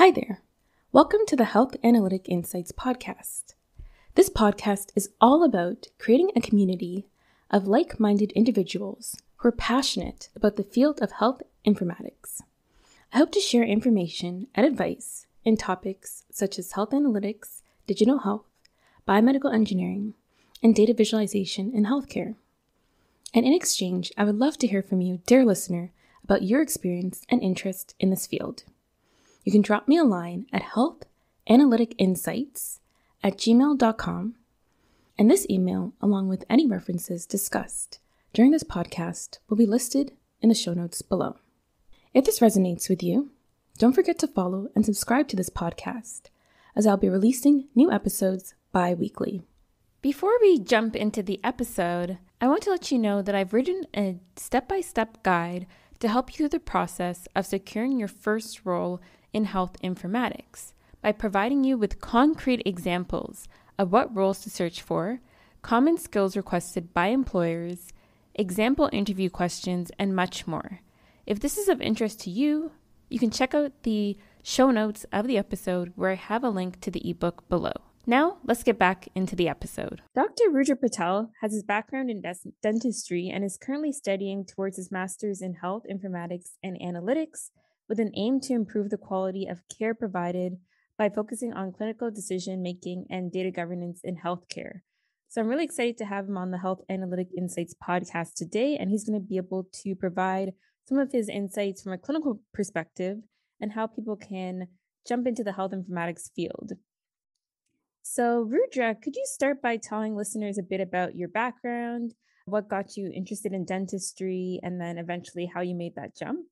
Hi there. Welcome to the Health Analytic Insights podcast. This podcast is all about creating a community of like minded individuals who are passionate about the field of health informatics. I hope to share information and advice in topics such as health analytics, digital health, biomedical engineering, and data visualization in healthcare. And in exchange, I would love to hear from you, dear listener, about your experience and interest in this field. You can drop me a line at healthanalyticinsights at gmail.com, and this email, along with any references discussed during this podcast, will be listed in the show notes below. If this resonates with you, don't forget to follow and subscribe to this podcast, as I'll be releasing new episodes bi weekly. Before we jump into the episode, I want to let you know that I've written a step by step guide to help you through the process of securing your first role in health informatics by providing you with concrete examples of what roles to search for, common skills requested by employers, example interview questions, and much more. If this is of interest to you, you can check out the show notes of the episode where I have a link to the ebook below. Now, let's get back into the episode. Dr. Rudra Patel has his background in dentistry and is currently studying towards his master's in health informatics and analytics with an aim to improve the quality of care provided by focusing on clinical decision making and data governance in healthcare. So I'm really excited to have him on the Health Analytic Insights podcast today, and he's going to be able to provide some of his insights from a clinical perspective and how people can jump into the health informatics field. So, Rudra, could you start by telling listeners a bit about your background, what got you interested in dentistry, and then eventually how you made that jump?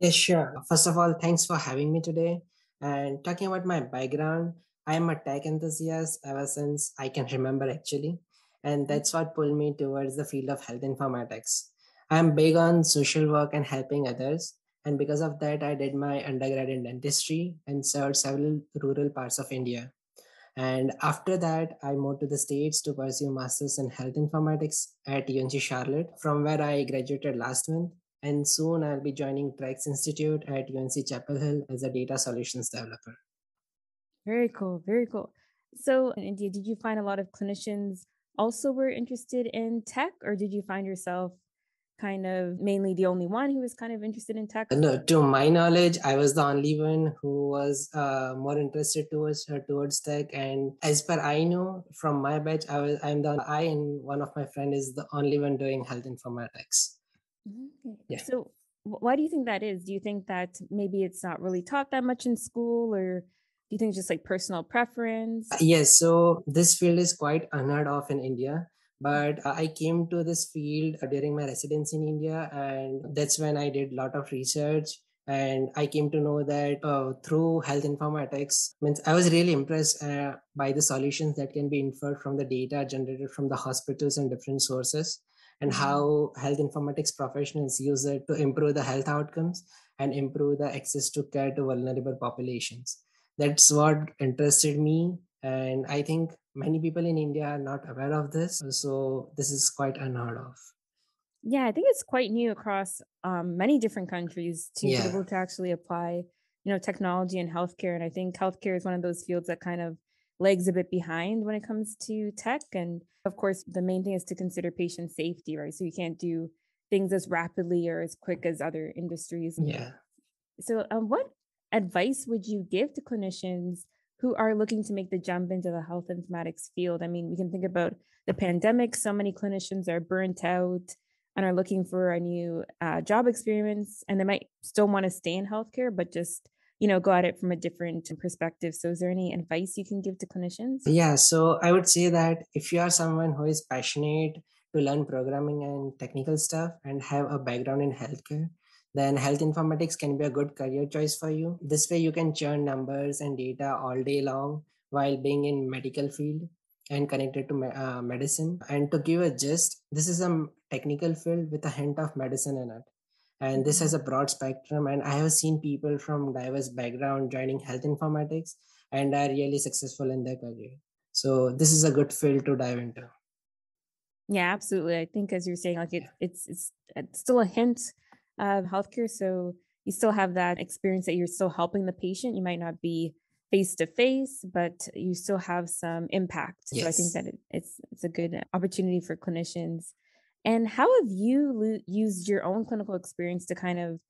Yeah, sure. First of all, thanks for having me today. And talking about my background, I am a tech enthusiast ever since I can remember actually. And mm-hmm. that's what pulled me towards the field of health informatics. I'm big on social work and helping others. And because of that, I did my undergrad in dentistry and served several rural parts of India. And after that, I moved to the States to pursue Masters in Health Informatics at UNC Charlotte, from where I graduated last month. And soon I'll be joining TREX Institute at UNC Chapel Hill as a data solutions developer. Very cool. Very cool. So, in India, did you find a lot of clinicians also were interested in tech, or did you find yourself kind of mainly the only one who was kind of interested in tech? No, to my knowledge, I was the only one who was uh, more interested towards uh, towards tech. And as per I know from my batch, I was I'm the I and one of my friend is the only one doing health informatics. Mm-hmm. Yeah. So why do you think that is? Do you think that maybe it's not really taught that much in school, or do you think it's just like personal preference? Yes. So this field is quite unheard of in India but uh, i came to this field uh, during my residence in india and that's when i did a lot of research and i came to know that uh, through health informatics means i was really impressed uh, by the solutions that can be inferred from the data generated from the hospitals and different sources and mm-hmm. how health informatics professionals use it to improve the health outcomes and improve the access to care to vulnerable populations that's what interested me and i think many people in india are not aware of this so this is quite unheard of yeah i think it's quite new across um, many different countries to yeah. be able to actually apply you know technology in healthcare and i think healthcare is one of those fields that kind of lags a bit behind when it comes to tech and of course the main thing is to consider patient safety right so you can't do things as rapidly or as quick as other industries yeah so um, what advice would you give to clinicians who are looking to make the jump into the health informatics field. I mean, we can think about the pandemic. So many clinicians are burnt out and are looking for a new uh, job experience, and they might still want to stay in healthcare, but just you know go at it from a different perspective so is there any advice you can give to clinicians yeah so i would say that if you are someone who is passionate to learn programming and technical stuff and have a background in healthcare then health informatics can be a good career choice for you. This way you can churn numbers and data all day long while being in medical field and connected to uh, medicine. And to give a gist, this is a technical field with a hint of medicine in it. And this has a broad spectrum. And I have seen people from diverse background joining health informatics and are really successful in their career. So this is a good field to dive into. Yeah, absolutely. I think as you're saying, like it, it's it's it's still a hint of healthcare. So you still have that experience that you're still helping the patient. You might not be face to face, but you still have some impact. Yes. So I think that it, it's it's a good opportunity for clinicians. And how have you lo- used your own clinical experience to kind of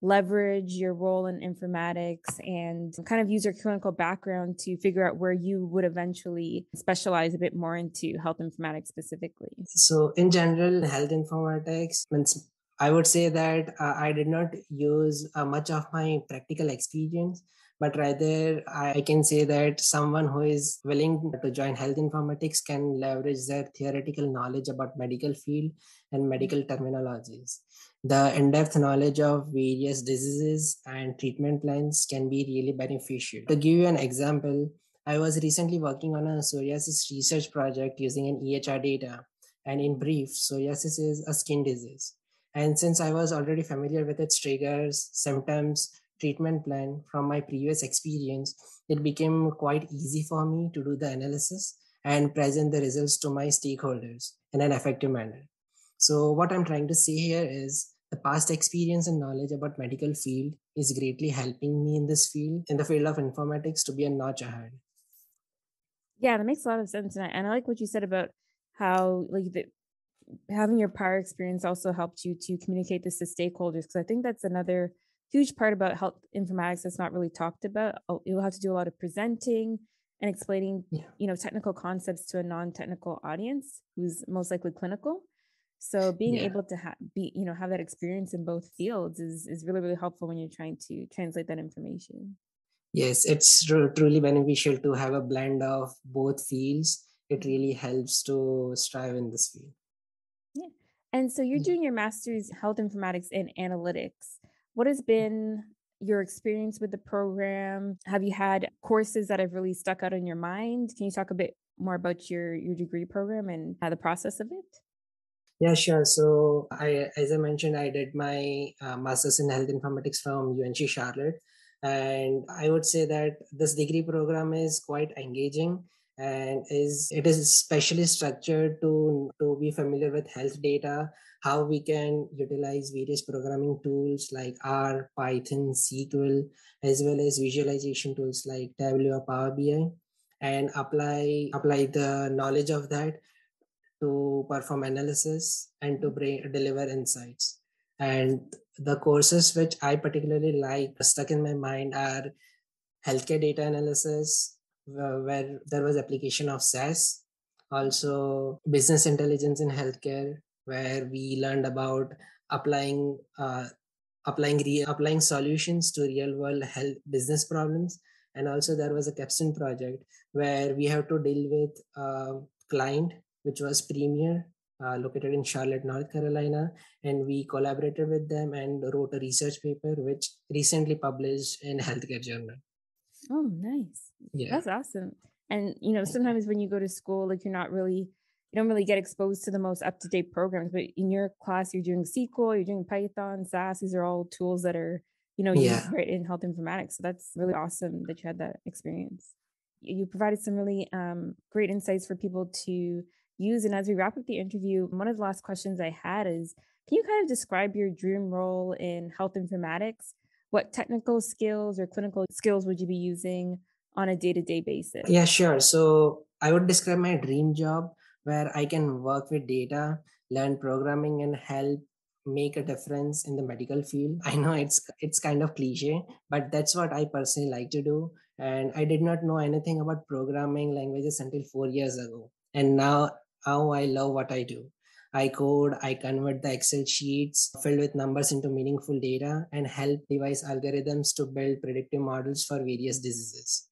leverage your role in informatics and kind of use your clinical background to figure out where you would eventually specialize a bit more into health informatics specifically? So, in general, health informatics means I would say that uh, I did not use uh, much of my practical experience but rather I can say that someone who is willing to join health informatics can leverage their theoretical knowledge about medical field and medical terminologies. The in-depth knowledge of various diseases and treatment plans can be really beneficial. To give you an example, I was recently working on a psoriasis research project using an EHR data. And in brief, psoriasis is a skin disease. And since I was already familiar with its triggers, symptoms, treatment plan from my previous experience, it became quite easy for me to do the analysis and present the results to my stakeholders in an effective manner. So what I'm trying to say here is the past experience and knowledge about medical field is greatly helping me in this field, in the field of informatics, to be a notch ahead. Yeah, that makes a lot of sense, and I, and I like what you said about how like the, having your prior experience also helped you to communicate this to stakeholders because I think that's another huge part about health informatics that's not really talked about. You'll have to do a lot of presenting and explaining, yeah. you know, technical concepts to a non-technical audience who's most likely clinical. So being yeah. able to ha- be, you know, have that experience in both fields is is really really helpful when you're trying to translate that information. Yes, it's tr- truly beneficial to have a blend of both fields. It mm-hmm. really helps to strive in this field. Yeah. And so you're doing your master's health informatics in analytics. What has been your experience with the program? Have you had courses that have really stuck out in your mind? Can you talk a bit more about your your degree program and uh, the process of it? Yeah, sure. So I, as I mentioned, I did my uh, master's in health informatics from UNC Charlotte, and I would say that this degree program is quite engaging and is it is specially structured to to be familiar with health data how we can utilize various programming tools like r python sql as well as visualization tools like tableau or power bi and apply apply the knowledge of that to perform analysis and to bring deliver insights. And the courses which i particularly like stuck in my mind are healthcare data analysis where there was application of SAS, also business intelligence in healthcare, where we learned about applying uh, applying re- applying solutions to real world health business problems, and also there was a capstone project where we have to deal with a client which was Premier. Uh, located in Charlotte, North Carolina, and we collaborated with them and wrote a research paper which recently published in Healthcare Journal. Oh, nice. Yeah. That's awesome. And you know, sometimes when you go to school, like you're not really you don't really get exposed to the most up-to-date programs, but in your class you're doing SQL, you're doing Python, SAS, these are all tools that are, you know, yeah. used right in health informatics. So that's really awesome that you had that experience. You provided some really um, great insights for people to use. And as we wrap up the interview, one of the last questions I had is can you kind of describe your dream role in health informatics what technical skills or clinical skills would you be using on a day-to-day basis? Yeah sure. So i would describe my dream job where i can work with data learn programming and help make a difference in the medical field. I know it's it's kind of cliche but that's what i personally like to do. And i did not know anything about programming languages until 4 years ago. And now now i love what i do. I code, I convert the Excel sheets filled with numbers into meaningful data and help device algorithms to build predictive models for various diseases.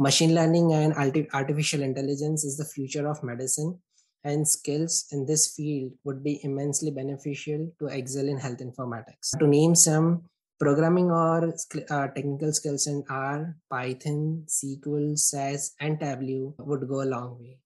Machine learning and artificial intelligence is the future of medicine, and skills in this field would be immensely beneficial to excel in health informatics. To name some, programming or uh, technical skills in R, Python, SQL, SAS, and Tableau would go a long way.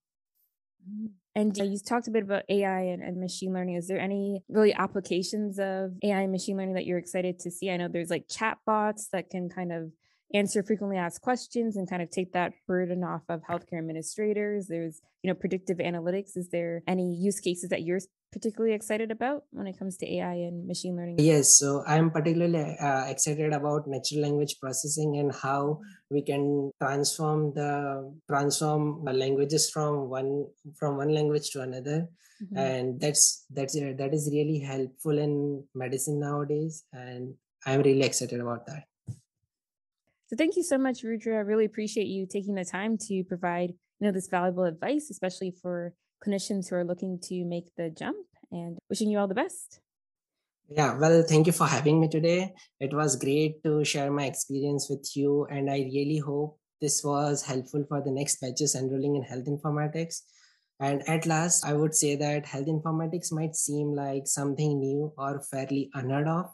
And you talked a bit about AI and, and, machine learning. Is there any really applications of AI and machine learning that you're excited to see? I know there's like chat bots that can kind of answer frequently asked questions and kind of take that burden off of healthcare administrators. There's, you know, predictive analytics. Is there any use cases that you're particularly excited about when it comes to AI and machine learning? Yes, so I'm particularly uh, excited about natural language processing and how we can transform the transform languages from one from one language to another, mm-hmm. and that's that's that is really helpful in medicine nowadays, and I'm really excited about that. So thank you so much, Rudra. I really appreciate you taking the time to provide you know this valuable advice, especially for clinicians who are looking to make the jump. And wishing you all the best. Yeah, well, thank you for having me today. It was great to share my experience with you, and I really hope this was helpful for the next batches enrolling in health informatics. And at last, I would say that health informatics might seem like something new or fairly unheard of,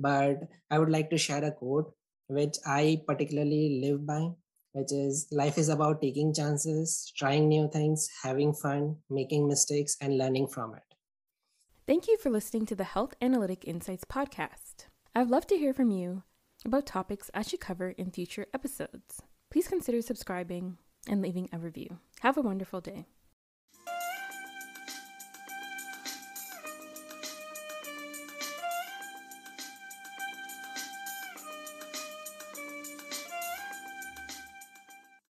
but I would like to share a quote which I particularly live by, which is life is about taking chances, trying new things, having fun, making mistakes, and learning from it. Thank you for listening to the Health Analytic Insights podcast. I'd love to hear from you about topics I should cover in future episodes. Please consider subscribing and leaving a review. Have a wonderful day.